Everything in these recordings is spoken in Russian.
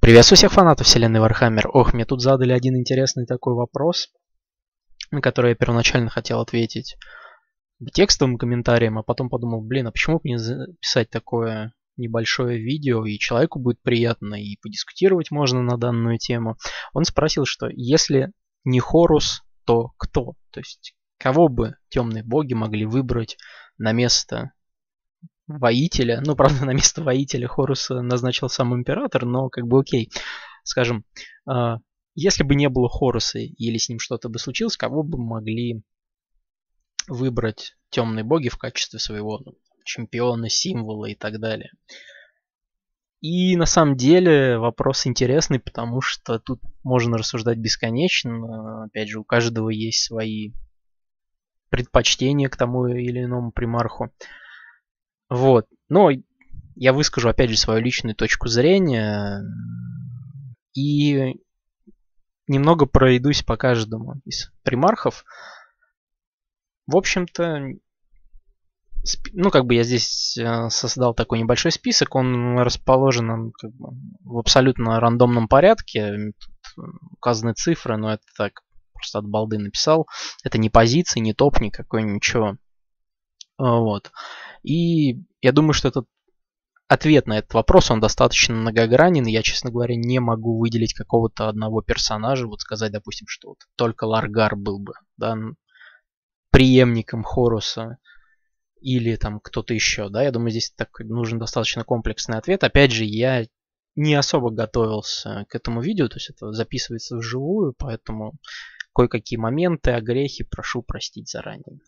Приветствую всех фанатов вселенной Warhammer. Ох, мне тут задали один интересный такой вопрос, на который я первоначально хотел ответить текстовым комментарием, а потом подумал, блин, а почему бы не записать такое небольшое видео, и человеку будет приятно, и подискутировать можно на данную тему. Он спросил, что если не Хорус, то кто? То есть, кого бы темные боги могли выбрать на место воителя. Ну, правда, на место воителя Хоруса назначил сам император, но как бы окей. Скажем, э, если бы не было Хоруса или с ним что-то бы случилось, кого бы могли выбрать темные боги в качестве своего ну, чемпиона, символа и так далее. И на самом деле вопрос интересный, потому что тут можно рассуждать бесконечно. Опять же, у каждого есть свои предпочтения к тому или иному примарху. Вот. Но я выскажу, опять же, свою личную точку зрения и немного пройдусь по каждому из примархов. В общем-то, ну, как бы я здесь э, создал такой небольшой список, он расположен как бы, в абсолютно рандомном порядке. Тут указаны цифры, но это так просто от балды написал. Это не позиции, не топ, никакой, ничего. Вот. И я думаю, что этот ответ на этот вопрос, он достаточно многогранен. Я, честно говоря, не могу выделить какого-то одного персонажа. Вот сказать, допустим, что вот только Ларгар был бы да, преемником Хоруса или там кто-то еще. Да? Я думаю, здесь так нужен достаточно комплексный ответ. Опять же, я не особо готовился к этому видео, то есть это записывается вживую, поэтому кое-какие моменты, огрехи прошу простить заранее.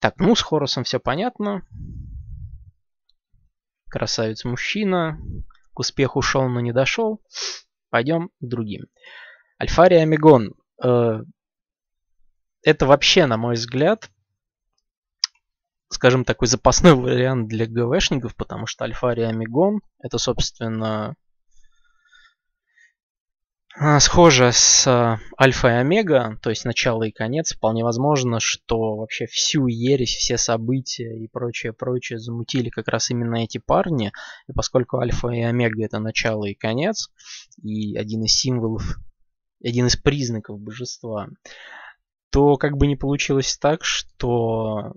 Так, ну с Хорусом все понятно. Красавец мужчина. К успеху шел, но не дошел. Пойдем другим. Альфария Амигон. Э, это вообще, на мой взгляд, скажем, такой запасной вариант для ГВшников, потому что Альфария Амигон это, собственно, схоже с а, альфа и омега, то есть начало и конец. Вполне возможно, что вообще всю ересь, все события и прочее, прочее замутили как раз именно эти парни. И поскольку альфа и омега это начало и конец, и один из символов, один из признаков божества, то как бы не получилось так, что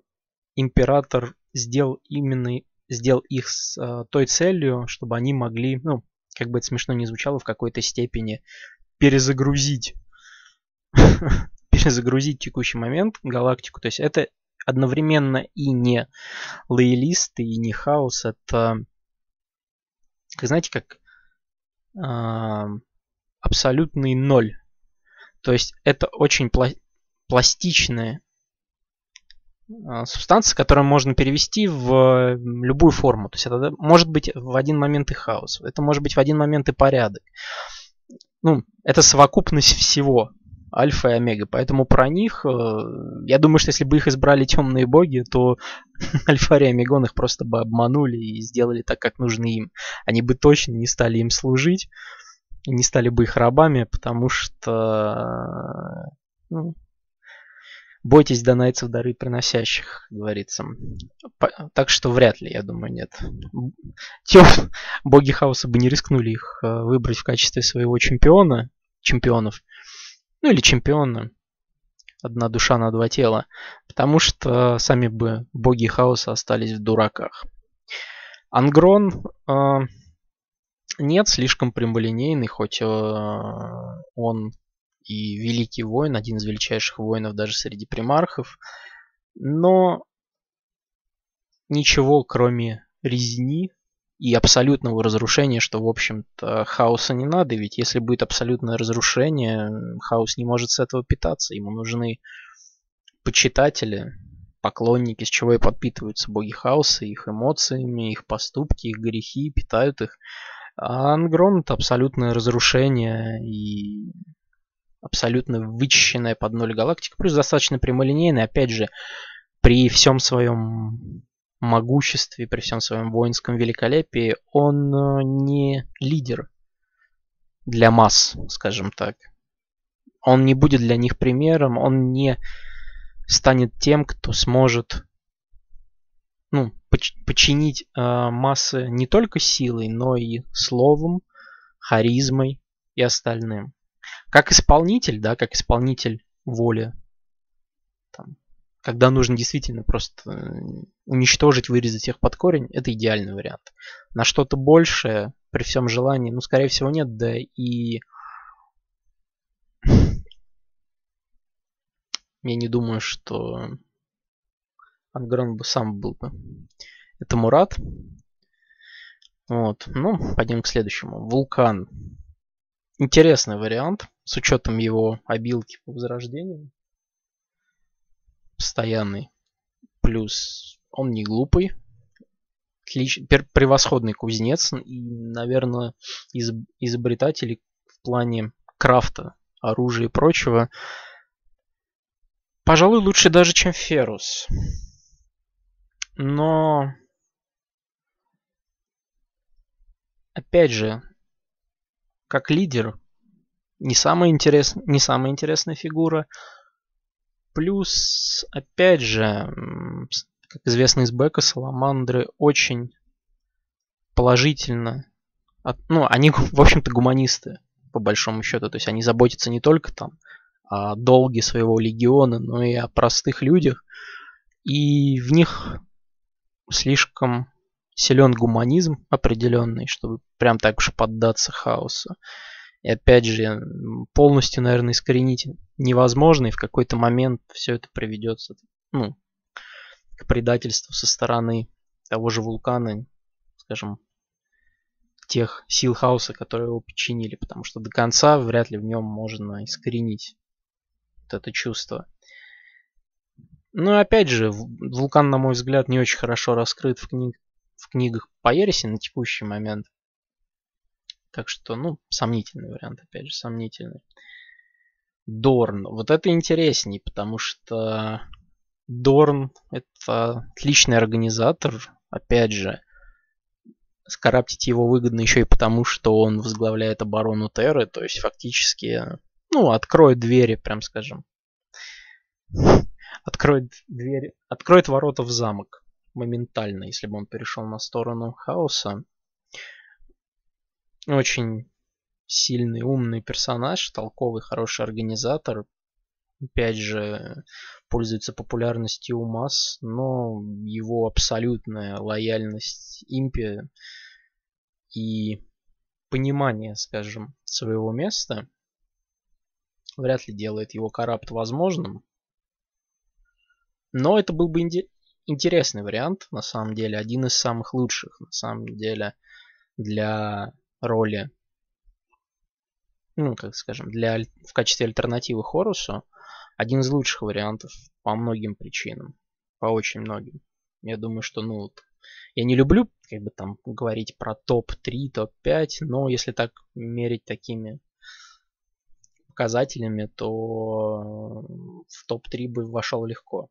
император сделал именно сделал их с э, той целью, чтобы они могли, ну, как бы это смешно не звучало, в какой-то степени перезагрузить перезагрузить текущий момент галактику. То есть это одновременно и не лоялисты, и не хаос. Это, как знаете, как э, абсолютный ноль. То есть это очень пла- пластичная а, субстанция, которую можно перевести в любую форму. То есть это может быть в один момент и хаос, это может быть в один момент и порядок. Ну, это совокупность всего, альфа и омега. Поэтому про них, э, я думаю, что если бы их избрали темные боги, то альфа и омегон их просто бы обманули и сделали так, как нужно им. Они бы точно не стали им служить, не стали бы их рабами, потому что ну, Бойтесь донайцев дары приносящих, говорится. Так что вряд ли, я думаю, нет. Тем боги хаоса бы не рискнули их э, выбрать в качестве своего чемпиона, чемпионов. Ну или чемпиона. Одна душа на два тела. Потому что сами бы боги хаоса остались в дураках. Ангрон э, нет, слишком прямолинейный, хоть э, он и великий воин, один из величайших воинов даже среди примархов. Но ничего, кроме резни и абсолютного разрушения, что, в общем-то, хаоса не надо, ведь если будет абсолютное разрушение, хаос не может с этого питаться. Ему нужны почитатели, поклонники, с чего и подпитываются боги хаоса, их эмоциями, их поступки, их грехи, питают их. А Ангрон это абсолютное разрушение и абсолютно вычищенная под ноль галактика, плюс достаточно прямолинейная, опять же, при всем своем могуществе, при всем своем воинском великолепии, он э, не лидер для масс, скажем так. Он не будет для них примером, он не станет тем, кто сможет ну, подчинить э, массы не только силой, но и словом, харизмой и остальным. Как исполнитель, да, как исполнитель воли, там, когда нужно действительно просто э, уничтожить, вырезать их под корень, это идеальный вариант. На что-то большее, при всем желании, ну, скорее всего, нет, да и я не думаю, что Ангрон бы сам был бы. Это Мурат. Вот. Ну, пойдем к следующему. Вулкан. Интересный вариант, с учетом его обилки по возрождению. Постоянный. Плюс он не глупый. Отлич... Превосходный кузнец и, наверное, из... изобретатель в плане крафта, оружия и прочего. Пожалуй, лучше даже, чем Ферус. Но... Опять же, как лидер, не самая, интерес... не самая интересная фигура. Плюс, опять же, как известно из Бека, Саламандры очень положительно... От... Ну, они, в общем-то, гуманисты, по большому счету. То есть они заботятся не только там о долге своего легиона, но и о простых людях. И в них слишком силен гуманизм определенный, чтобы прям так уж поддаться хаосу. И опять же, полностью, наверное, искоренить невозможно, и в какой-то момент все это приведется ну, к предательству со стороны того же вулкана, скажем, тех сил хаоса, которые его подчинили, потому что до конца вряд ли в нем можно искоренить вот это чувство. Ну, опять же, вулкан, на мой взгляд, не очень хорошо раскрыт в, книг, в книгах по Ереси на текущий момент. Так что, ну, сомнительный вариант, опять же, сомнительный. Дорн. Вот это интересней, потому что Дорн это отличный организатор. Опять же, скараптить его выгодно еще и потому, что он возглавляет оборону Терры, то есть фактически, ну, откроет двери, прям скажем откроет дверь, откроет ворота в замок моментально, если бы он перешел на сторону хаоса. Очень сильный, умный персонаж, толковый, хороший организатор. Опять же, пользуется популярностью у масс, но его абсолютная лояльность импе и понимание, скажем, своего места вряд ли делает его карапт возможным. Но это был бы интересный вариант, на самом деле, один из самых лучших, на самом деле, для роли, ну, как скажем, для, в качестве альтернативы Хорусу, один из лучших вариантов по многим причинам, по очень многим. Я думаю, что, ну, вот, я не люблю, как бы там, говорить про топ-3, топ-5, но если так мерить такими показателями, то в топ-3 бы вошел легко.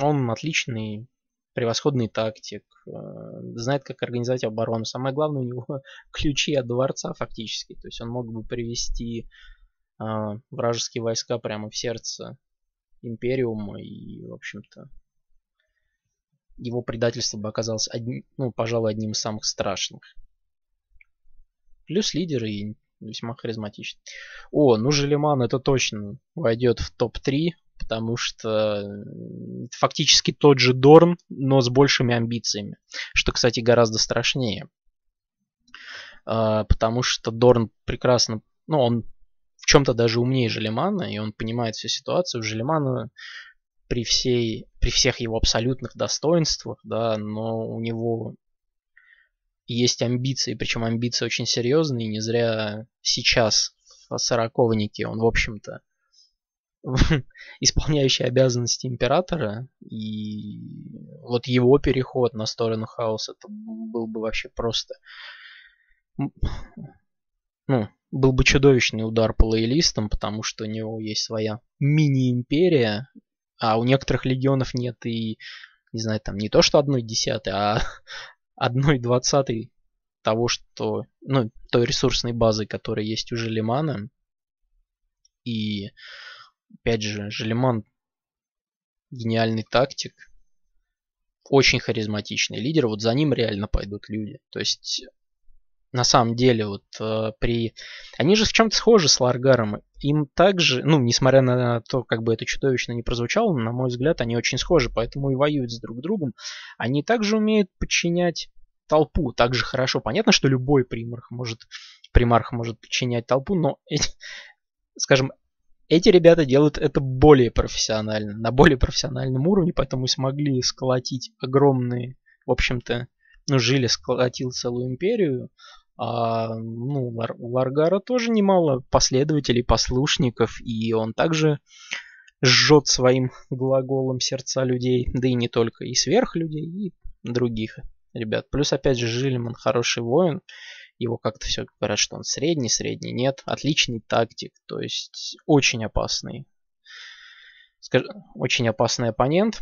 Он отличный, превосходный тактик, э, знает, как организовать оборону. Самое главное, у него ключи от дворца фактически. То есть он мог бы привести э, вражеские войска прямо в сердце Империума и, в общем-то, его предательство бы оказалось, одним, ну, пожалуй, одним из самых страшных. Плюс лидер и весьма харизматичный. О, ну Желеман это точно войдет в топ-3 потому что фактически тот же Дорн, но с большими амбициями, что, кстати, гораздо страшнее. А, потому что Дорн прекрасно, ну, он в чем-то даже умнее Желемана, и он понимает всю ситуацию. Желемана при, всей, при всех его абсолютных достоинствах, да, но у него есть амбиции, причем амбиции очень серьезные, не зря сейчас в сороковнике он, в общем-то, исполняющий обязанности императора, и вот его переход на сторону хаоса это был бы вообще просто... Ну, был бы чудовищный удар по лоялистам, потому что у него есть своя мини-империя, а у некоторых легионов нет и, не знаю, там не то что одной десятой, а одной двадцатой того, что, ну, той ресурсной базы, которая есть у Желемана. И Опять же, Желеман гениальный тактик. очень харизматичный лидер, вот за ним реально пойдут люди. То есть на самом деле вот э, при... Они же в чем-то схожи с Ларгаром. Им также, ну, несмотря на то, как бы это чудовищно не прозвучало, на мой взгляд, они очень схожи, поэтому и воюют с друг другом. Они также умеют подчинять толпу так же хорошо. Понятно, что любой примарх может, примарх может подчинять толпу, но, эти, скажем, эти ребята делают это более профессионально, на более профессиональном уровне, поэтому смогли сколотить огромные, в общем-то, ну, Жили сколотил целую империю, а, ну, у Ларгара тоже немало последователей, послушников, и он также жжет своим глаголом сердца людей, да и не только, и сверх людей, и других ребят. Плюс, опять же, Жилиман хороший воин, его как-то все говорят, что он средний, средний, нет, отличный тактик, то есть очень опасный, скажем, очень опасный оппонент.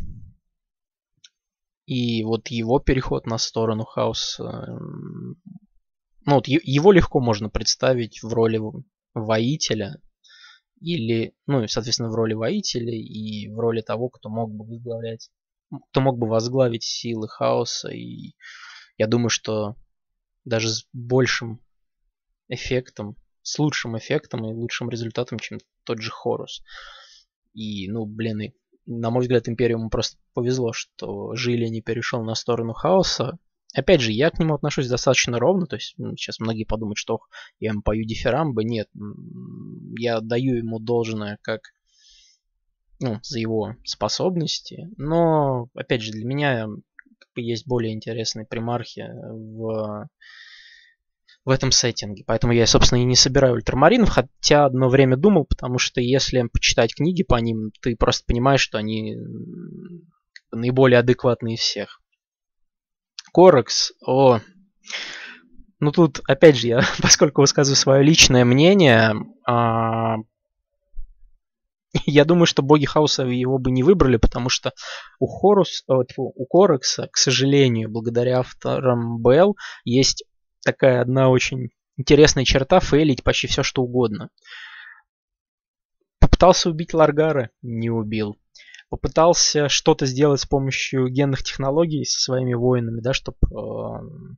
И вот его переход на сторону хаоса ну вот его легко можно представить в роли воителя или, ну, соответственно, в роли воителя и в роли того, кто мог бы возглавлять, кто мог бы возглавить силы хаоса. И я думаю, что даже с большим эффектом, с лучшим эффектом и лучшим результатом, чем тот же Хорус. И, ну, блин, и, на мой взгляд, Империуму просто повезло, что Жили не перешел на сторону хаоса, Опять же, я к нему отношусь достаточно ровно, то есть сейчас многие подумают, что я ему пою дифирамбы. Нет, я даю ему должное как ну, за его способности, но, опять же, для меня есть более интересные примархи в, в этом сеттинге. Поэтому я, собственно, и не собираю ультрамаринов, хотя одно время думал, потому что если почитать книги по ним, ты просто понимаешь, что они наиболее адекватные из всех. Корекс, о, ну тут, опять же, я, поскольку высказываю свое личное мнение, а, я думаю, что боги хаоса его бы не выбрали, потому что у, Хорус, о, тьфу, у Корекса, к сожалению, благодаря авторам Белл, есть такая одна очень интересная черта фейлить почти все, что угодно. Попытался убить Ларгара, не убил попытался что-то сделать с помощью генных технологий со своими воинами, да, чтобы э,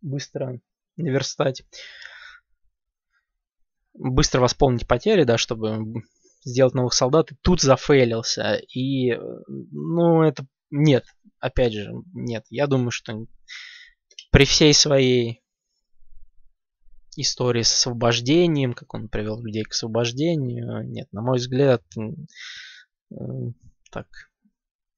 быстро наверстать, быстро восполнить потери, да, чтобы сделать новых солдат, и тут зафейлился. И, ну, это нет, опять же, нет. Я думаю, что при всей своей истории с освобождением, как он привел людей к освобождению, нет, на мой взгляд, так,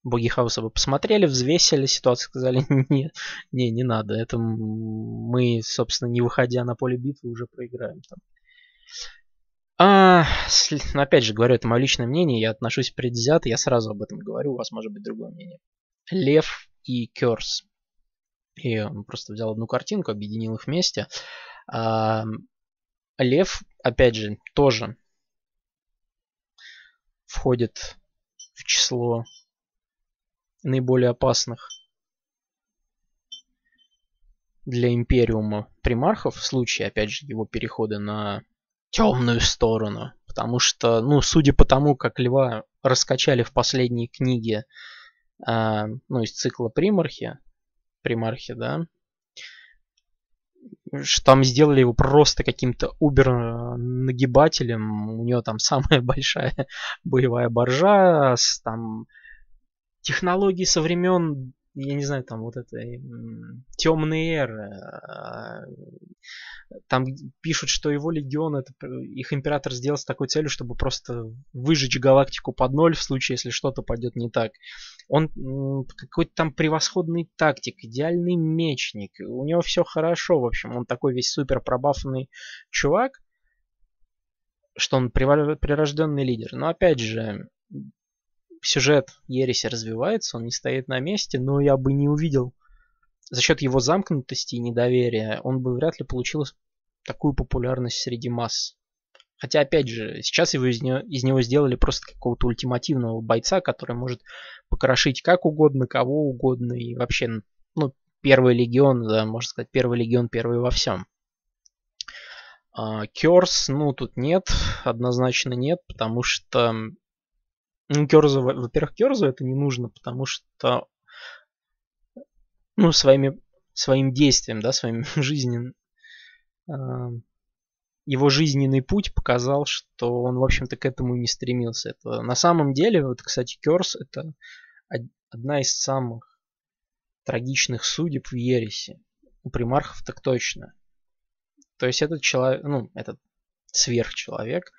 боги хаоса бы посмотрели, взвесили ситуацию, сказали, нет, не, не надо, это мы, собственно, не выходя на поле битвы, уже проиграем там. А, опять же, говорю, это мое личное мнение, я отношусь предвзято, я сразу об этом говорю, у вас может быть другое мнение. Лев и Керс. И просто взял одну картинку, объединил их вместе. А, Лев, опять же, тоже входит в число наиболее опасных для Империума примархов в случае, опять же, его перехода на темную сторону. Потому что, ну, судя по тому, как Льва раскачали в последней книге, э, ну, из цикла Примархи, Примархи, да, что там сделали его просто каким-то убер нагибателем. У него там самая большая боевая боржа, с там технологии со времен, я не знаю, там вот этой темной эры. А, там пишут, что его легион, это их император сделал с такой целью, чтобы просто выжечь галактику под ноль в случае, если что-то пойдет не так. Он какой-то там превосходный тактик, идеальный мечник. У него все хорошо, в общем. Он такой весь супер пробафанный чувак, что он прирожденный лидер. Но опять же, сюжет Ереси развивается, он не стоит на месте, но я бы не увидел за счет его замкнутости и недоверия, он бы вряд ли получил такую популярность среди масс. Хотя, опять же, сейчас его из, него, из него сделали просто какого-то ультимативного бойца, который может покрошить как угодно, кого угодно. И вообще, ну, первый легион, да, можно сказать, первый легион, первый во всем. Керс, ну, тут нет, однозначно нет, потому что... Ну, Керзу, во-первых, Керзу это не нужно, потому что ну, своими, своим действием, да, своим жизненным, э, его жизненный путь показал, что он, в общем-то, к этому не стремился. Это, на самом деле, вот, кстати, Керс это одна из самых трагичных судеб в Ересе. У примархов так точно. То есть этот человек, ну, этот сверхчеловек,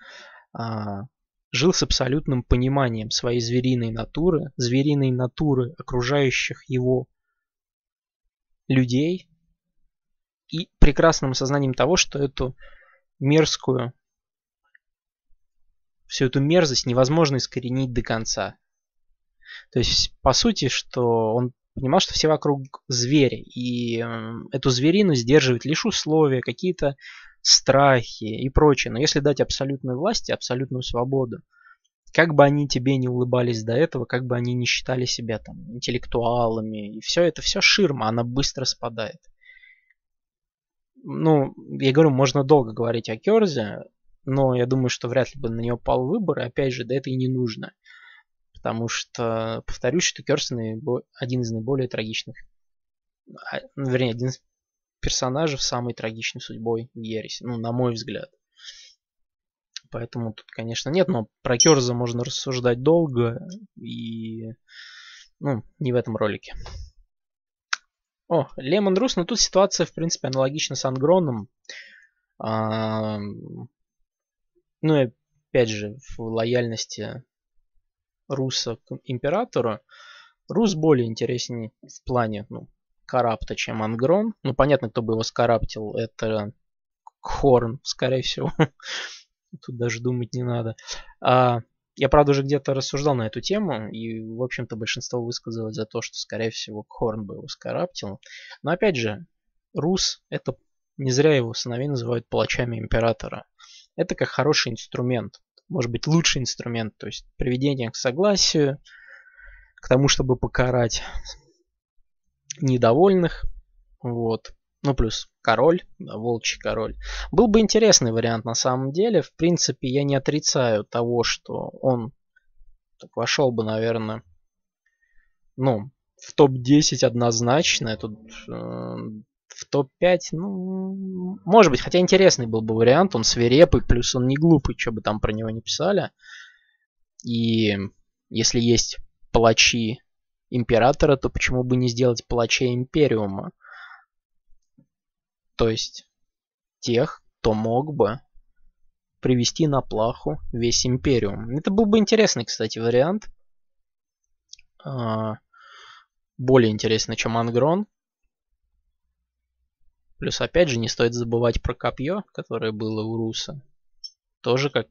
а, жил с абсолютным пониманием своей звериной натуры, звериной натуры окружающих его людей и прекрасным осознанием того, что эту мерзкую, всю эту мерзость невозможно искоренить до конца. То есть, по сути, что он понимал, что все вокруг звери, и эту зверину сдерживают лишь условия, какие-то страхи и прочее. Но если дать абсолютную власть и абсолютную свободу, как бы они тебе не улыбались до этого, как бы они не считали себя там интеллектуалами, и все это все ширма, она быстро спадает. Ну, я говорю, можно долго говорить о Керзе, но я думаю, что вряд ли бы на него пал выбор, и опять же, да это и не нужно. Потому что, повторюсь, что Керс один из наиболее трагичных, а, вернее, один из персонажей с самой трагичной судьбой в Ересе, ну, на мой взгляд. Поэтому тут, конечно, нет, но про Керза можно рассуждать долго и, ну, не в этом ролике. О, Лемон Рус, но тут ситуация, в принципе, аналогична с Ангроном. А, ну и опять же, в лояльности Руса к императору, Рус более интереснее в плане ну, карапта, чем Ангрон. Ну, понятно, кто бы его скараптил, это Хорн, скорее всего. Тут даже думать не надо. А, я, правда, уже где-то рассуждал на эту тему, и, в общем-то, большинство высказалось за то, что, скорее всего, Хорн бы его скараптил. Но, опять же, Рус, это не зря его сыновей называют палачами императора. Это как хороший инструмент может быть, лучший инструмент, то есть приведение к согласию, к тому, чтобы покарать недовольных, вот. Ну, плюс король, да, волчий король. Был бы интересный вариант на самом деле. В принципе, я не отрицаю того, что он так вошел бы, наверное, ну, в топ-10 однозначно. Тут э, в топ-5, ну, может быть, хотя интересный был бы вариант, он свирепый, плюс он не глупый, что бы там про него не писали. И если есть палачи императора, то почему бы не сделать палачей империума? То есть тех, кто мог бы привести на плаху весь империум. Это был бы интересный, кстати, вариант. А, более интересный, чем Ангрон. Плюс, опять же, не стоит забывать про копье, которое было у Руса. Тоже как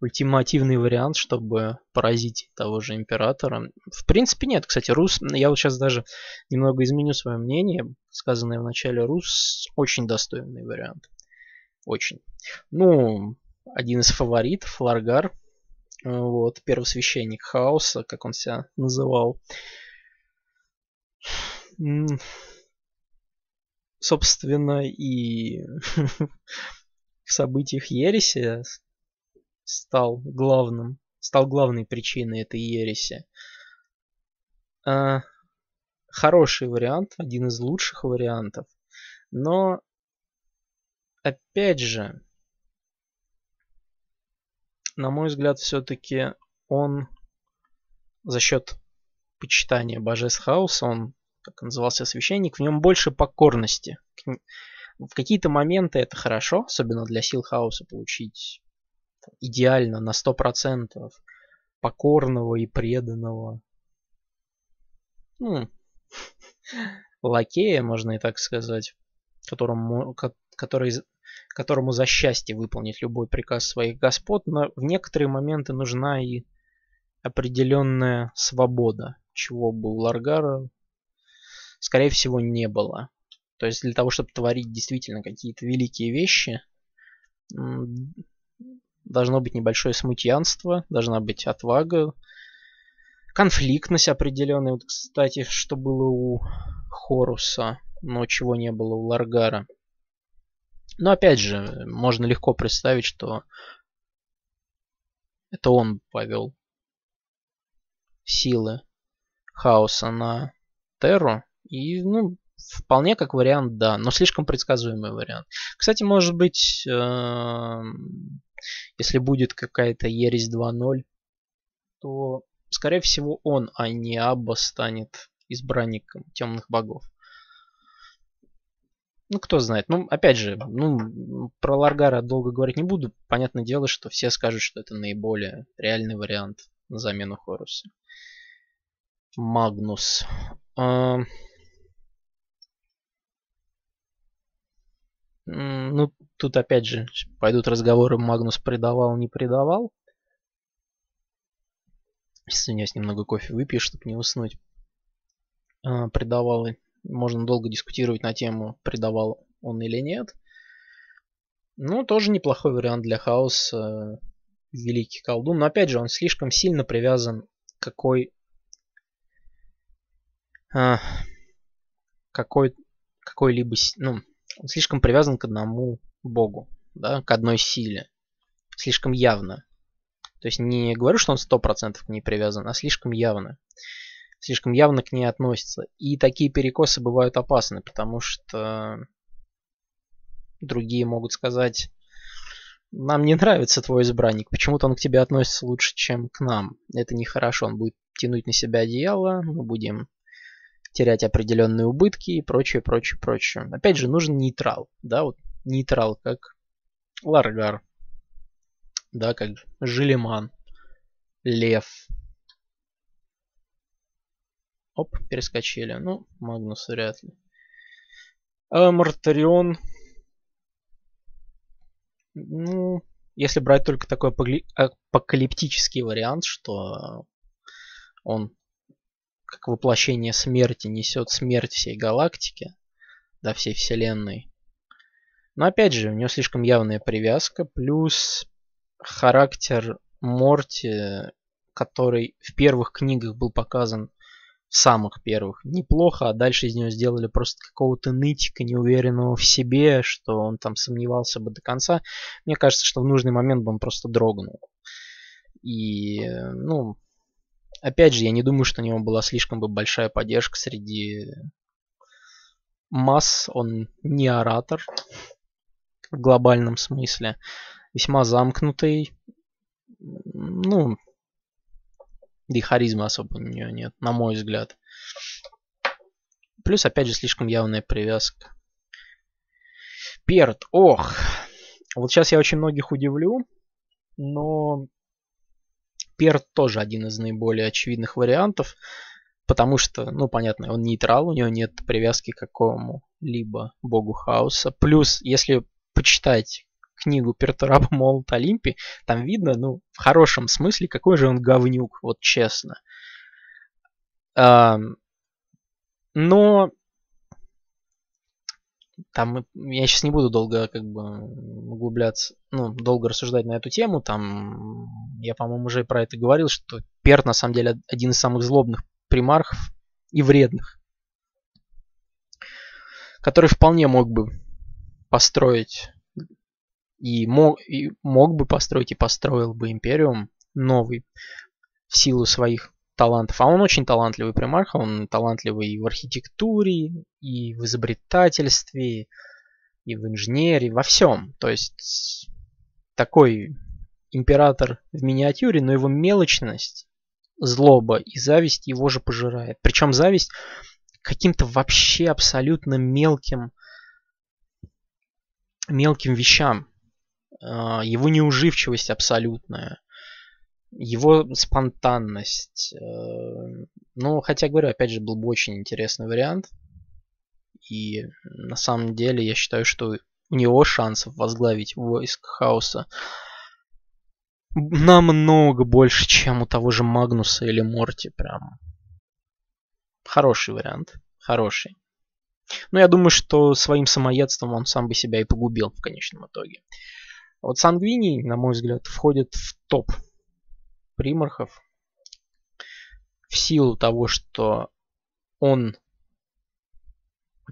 ультимативный вариант, чтобы поразить того же императора. В принципе, нет. Кстати, Рус, я вот сейчас даже немного изменю свое мнение. Сказанное в начале Рус очень достойный вариант. Очень. Ну, один из фаворитов, Ларгар. Вот, первосвященник хаоса, как он себя называл собственно, и в событиях ереси стал главным, стал главной причиной этой ереси. А, хороший вариант, один из лучших вариантов, но опять же, на мой взгляд, все-таки он за счет почитания божеств хаоса, он как назывался священник, в нем больше покорности. В какие-то моменты это хорошо, особенно для сил хаоса, получить идеально на 100% покорного и преданного ну, лакея, можно и так сказать, которому, который, которому за счастье выполнить любой приказ своих господ, но в некоторые моменты нужна и определенная свобода, чего бы у Ларгара скорее всего, не было. То есть для того, чтобы творить действительно какие-то великие вещи, должно быть небольшое смутьянство, должна быть отвага, конфликтность определенная. Вот, кстати, что было у Хоруса, но чего не было у Ларгара. Но опять же, можно легко представить, что это он повел силы хаоса на Терру, и, ну, вполне как вариант, да, но слишком предсказуемый вариант. Кстати, может быть, э, если будет какая-то ересь 2.0, то, скорее всего, он, а не Абба станет избранником темных богов. Ну, кто знает. Ну, опять же, ну, про Ларгара долго говорить не буду. Понятное дело, что все скажут, что это наиболее реальный вариант на замену Хоруса. Магнус. Ну, тут опять же пойдут разговоры, Магнус предавал, не предавал. Извиняюсь, немного кофе выпью, чтобы не уснуть. А, предавал можно долго дискутировать на тему, предавал он или нет. Ну, тоже неплохой вариант для хаоса. Великий колдун. Но опять же, он слишком сильно привязан к какой... А, какой какой-либо... Ну, слишком привязан к одному богу, да, к одной силе. Слишком явно. То есть не говорю, что он сто процентов к ней привязан, а слишком явно слишком явно к ней относится. И такие перекосы бывают опасны, потому что другие могут сказать, нам не нравится твой избранник, почему-то он к тебе относится лучше, чем к нам. Это нехорошо, он будет тянуть на себя одеяло, мы будем терять определенные убытки и прочее, прочее, прочее. Опять же, нужен нейтрал, да, вот нейтрал, как Ларгар, да, как Жилиман, Лев, Оп, перескочили. Ну, Магнус вряд ли. А Мартарион. Ну, если брать только такой апокалиптический вариант, что он как воплощение смерти несет смерть всей галактики, да, всей вселенной. Но опять же, у него слишком явная привязка, плюс характер Морти, который в первых книгах был показан самых первых неплохо, а дальше из него сделали просто какого-то нытика, неуверенного в себе, что он там сомневался бы до конца. Мне кажется, что в нужный момент бы он просто дрогнул. И, ну, опять же, я не думаю, что у него была слишком бы большая поддержка среди масс. Он не оратор в глобальном смысле. Весьма замкнутый. Ну, да и харизмы особо у нее нет, на мой взгляд. Плюс, опять же, слишком явная привязка. Перт, ох. Вот сейчас я очень многих удивлю, но Перт тоже один из наиболее очевидных вариантов, потому что, ну, понятно, он нейтрал, у него нет привязки к какому-либо богу хаоса. Плюс, если почитать книгу Пертораба Молот Олимпи, там видно, ну, в хорошем смысле, какой же он говнюк, вот честно. Но там я сейчас не буду долго как бы углубляться, ну, долго рассуждать на эту тему. Там я, по-моему, уже про это говорил, что Перт на самом деле один из самых злобных примархов и вредных, который вполне мог бы построить и мог, и мог бы построить и построил бы Империум новый в силу своих талантов. А он очень талантливый примарх, он талантливый и в архитектуре, и в изобретательстве, и в инженерии, во всем. То есть такой император в миниатюре, но его мелочность, злоба и зависть его же пожирает. Причем зависть каким-то вообще абсолютно мелким мелким вещам. А, его неуживчивость абсолютная, его спонтанность. Э, ну, хотя, говорю, опять же, был бы очень интересный вариант. И на самом деле я считаю, что у него шансов возглавить войск хаоса намного больше, чем у того же Магнуса или Морти. Прям хороший вариант. Хороший. Но я думаю, что своим самоедством он сам бы себя и погубил в конечном итоге. Вот Сангвини, на мой взгляд, входит в топ примархов в силу того, что он,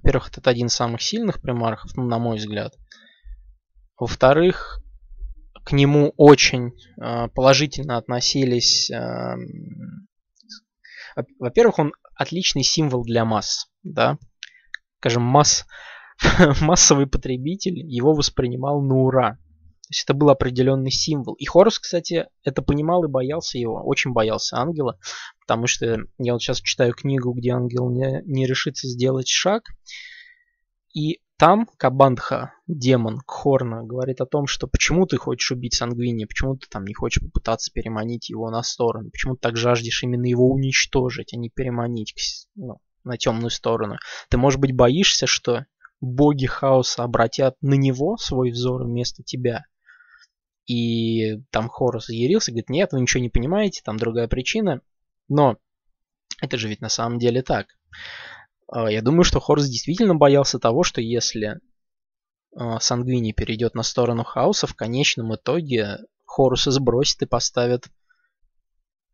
во-первых, это один из самых сильных примархов, ну, на мой взгляд. Во-вторых, к нему очень э, положительно относились. Э, во-первых, он отличный символ для масс, да. скажем, масс, массовый потребитель его воспринимал на ура. То есть это был определенный символ. И Хорус, кстати, это понимал и боялся его, очень боялся ангела, потому что я вот сейчас читаю книгу, где ангел не, не решится сделать шаг, и там Кабандха, демон Кхорна, говорит о том, что почему ты хочешь убить Сангвини, почему ты там не хочешь попытаться переманить его на сторону, почему ты так жаждешь именно его уничтожить, а не переманить ну, на темную сторону. Ты, может быть, боишься, что боги хаоса обратят на него свой взор вместо тебя. И там Хорус ярился, говорит, нет, вы ничего не понимаете, там другая причина. Но это же ведь на самом деле так. А, я думаю, что Хорус действительно боялся того, что если а, Сангвини перейдет на сторону хаоса, в конечном итоге Хоруса сбросит и поставит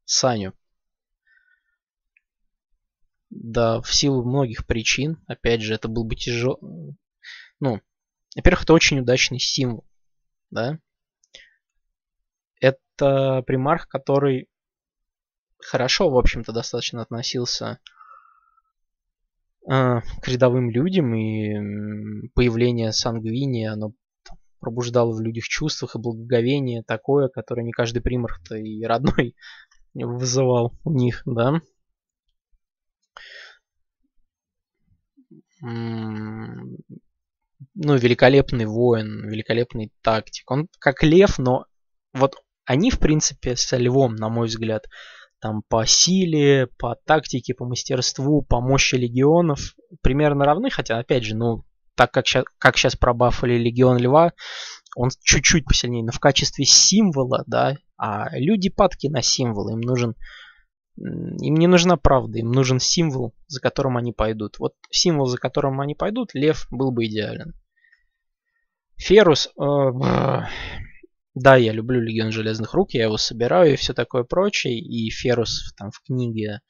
Саню. Да, в силу многих причин. Опять же, это был бы тяжело... Ну, во-первых, это очень удачный символ. Да? Это примарх, который хорошо, в общем-то, достаточно относился э, к рядовым людям, и появление Сангвини, оно пробуждало в людях чувствах и благоговение такое, которое не каждый примарх-то и родной вызывал у них, да. Ну, великолепный воин, великолепный тактик. Он как лев, но вот они, в принципе, со Львом, на мой взгляд, там по силе, по тактике, по мастерству, по мощи легионов примерно равны, хотя, опять же, ну, так как сейчас, как сейчас пробафали Легион Льва, он чуть-чуть посильнее, но в качестве символа, да, а люди падки на символ, им нужен им не нужна правда, им нужен символ, за которым они пойдут. Вот символ, за которым они пойдут, лев был бы идеален. Ферус, э, да, я люблю Легион Железных Рук, я его собираю и все такое прочее. И Ферус там в книге,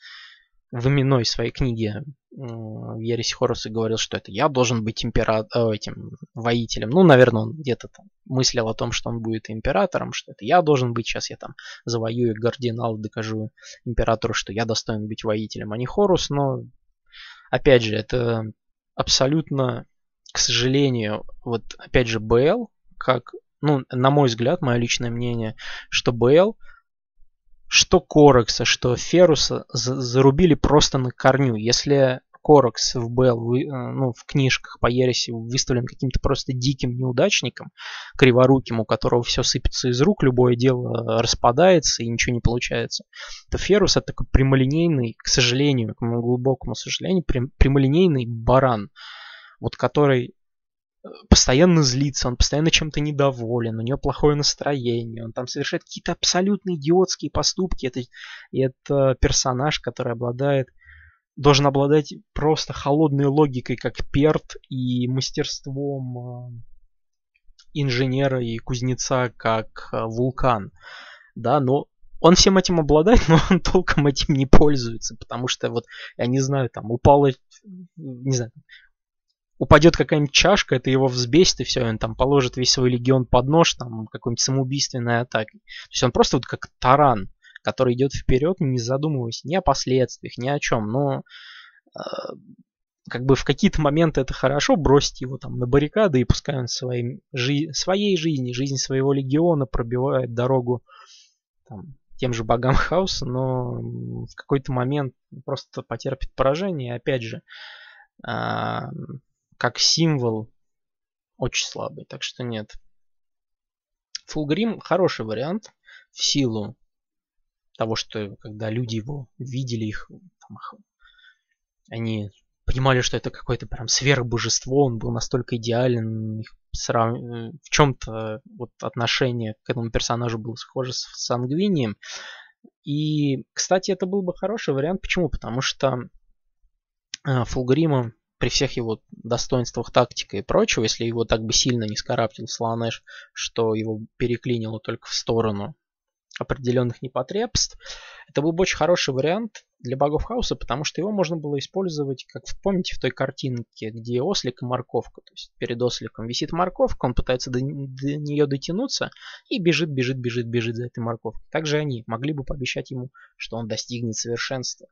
в именной своей книге в Ересе Хоруса говорил, что это я должен быть императором, э, этим воителем. Ну, наверное, он где-то там мыслил о том, что он будет императором, что это я должен быть. Сейчас я там завоюю Гардинал, докажу императору, что я достоин быть воителем, а не Хорус. Но, опять же, это абсолютно, к сожалению, вот опять же, БЛ, как ну, на мой взгляд, мое личное мнение, что БЛ, что Корекса, что Феруса зарубили просто на корню. Если Корекс в БЛ, э, ну, в книжках по Ереси выставлен каким-то просто диким неудачником, криворуким, у которого все сыпется из рук, любое дело распадается и ничего не получается, то Ферус это такой прямолинейный, к сожалению, к моему глубокому сожалению, прямолинейный баран, вот который постоянно злится, он постоянно чем-то недоволен, у него плохое настроение, он там совершает какие-то абсолютно идиотские поступки. Это, это персонаж, который обладает, должен обладать просто холодной логикой, как Перт, и мастерством э, инженера и кузнеца, как э, Вулкан. Да, но он всем этим обладает, но он толком этим не пользуется, потому что вот, я не знаю, там упало, не знаю, упадет какая-нибудь чашка, это его взбесит, и все, он там положит весь свой легион под нож, там, какой-нибудь самоубийственной атакой. То есть он просто вот как таран, который идет вперед, не задумываясь ни о последствиях, ни о чем. Но э, как бы в какие-то моменты это хорошо, бросить его там на баррикады, и пускай он своим, жи своей жизни, жизнь своего легиона пробивает дорогу там, тем же богам хаоса, но в какой-то момент просто потерпит поражение. И опять же, э, как символ очень слабый, так что нет. Фулгрим хороший вариант в силу того, что когда люди его видели, их там, они понимали, что это какое-то прям сверхбожество, он был настолько идеален, их срав... в чем-то вот отношение к этому персонажу было схоже с Сангвинием. И, кстати, это был бы хороший вариант. Почему? Потому что э, Фулгрима при всех его достоинствах тактика и прочего, если его так бы сильно не скараптил Сланеш, что его переклинило только в сторону определенных непотребств, это был бы очень хороший вариант для богов хаоса, потому что его можно было использовать, как помните в той картинке, где ослик и морковка. То есть перед осликом висит морковка, он пытается до, до нее дотянуться и бежит, бежит, бежит, бежит за этой морковкой. Также они могли бы пообещать ему, что он достигнет совершенства.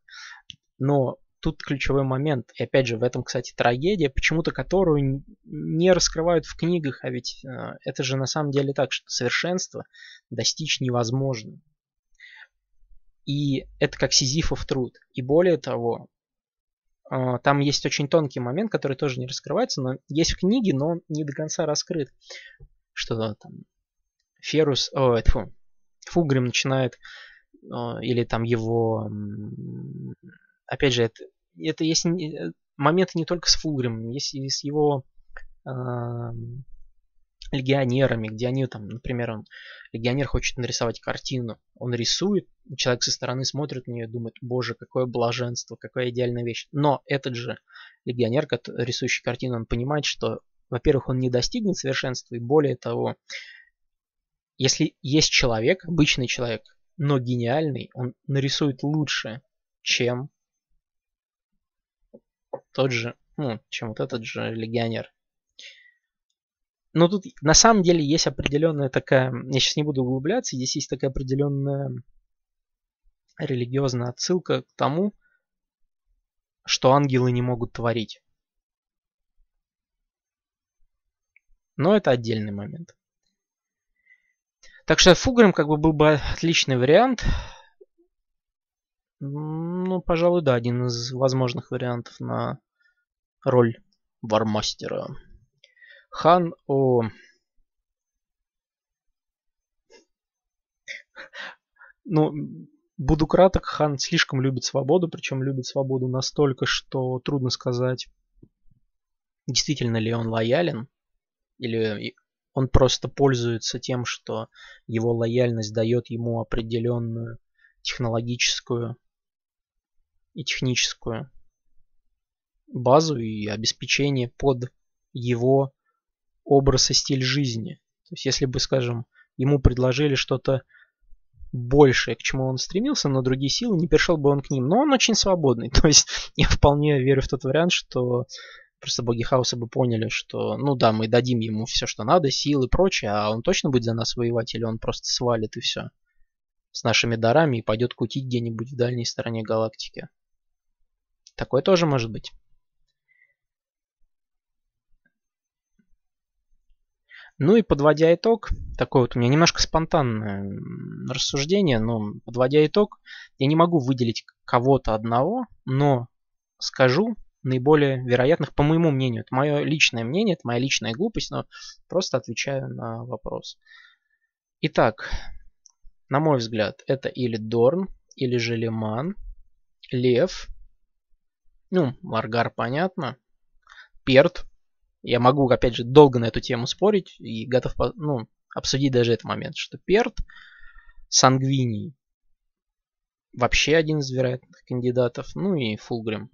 Но тут ключевой момент. И опять же, в этом, кстати, трагедия, почему-то которую не раскрывают в книгах, а ведь э, это же на самом деле так, что совершенство достичь невозможно. И это как сизифов труд. И более того, э, там есть очень тонкий момент, который тоже не раскрывается, но есть в книге, но он не до конца раскрыт. Что там Ферус, о, это фу, Фугрим начинает, э, или там его опять же, это, это есть э, моменты не только с Фулгримом, есть и с его э, легионерами, где они там, например, он, легионер хочет нарисовать картину, он рисует, человек со стороны смотрит на нее и думает, боже, какое блаженство, какая идеальная вещь. Но этот же легионер, рисующий картину, он понимает, что, во-первых, он не достигнет совершенства, и более того, если есть человек, обычный человек, но гениальный, он нарисует лучше, чем тот же, ну, чем вот этот же легионер. Но тут на самом деле есть определенная такая, я сейчас не буду углубляться, здесь есть такая определенная религиозная отсылка к тому, что ангелы не могут творить. Но это отдельный момент. Так что Фугрем как бы был бы отличный вариант. Ну, пожалуй, да, один из возможных вариантов на роль вармастера. Хан о... Ну, буду краток, Хан слишком любит свободу, причем любит свободу настолько, что трудно сказать, действительно ли он лоялен, или он просто пользуется тем, что его лояльность дает ему определенную технологическую и техническую базу и обеспечение под его образ и стиль жизни. То есть если бы, скажем, ему предложили что-то большее, к чему он стремился, но другие силы, не перешел бы он к ним. Но он очень свободный. То есть я вполне верю в тот вариант, что просто боги хаоса бы поняли, что ну да, мы дадим ему все, что надо, силы и прочее, а он точно будет за нас воевать, или он просто свалит и все с нашими дарами и пойдет кутить где-нибудь в дальней стороне галактики. Такое тоже может быть. Ну и подводя итог, такое вот у меня немножко спонтанное рассуждение, но подводя итог, я не могу выделить кого-то одного, но скажу наиболее вероятных, по моему мнению. Это мое личное мнение, это моя личная глупость, но просто отвечаю на вопрос. Итак, на мой взгляд, это или Дорн, или же Лиман, Лев, ну, Маргар понятно, Перт, я могу, опять же, долго на эту тему спорить и готов ну, обсудить даже этот момент, что Перт, Сангвиний вообще один из вероятных кандидатов, ну и Фулгрим.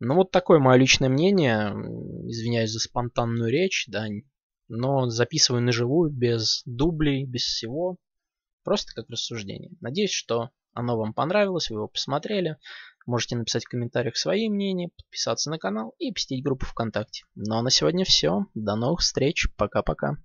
Ну вот такое мое личное мнение, извиняюсь за спонтанную речь, да, но записываю на живую, без дублей, без всего, просто как рассуждение. Надеюсь, что оно вам понравилось, вы его посмотрели. Можете написать в комментариях свои мнения, подписаться на канал и посетить группу ВКонтакте. Ну а на сегодня все. До новых встреч. Пока-пока.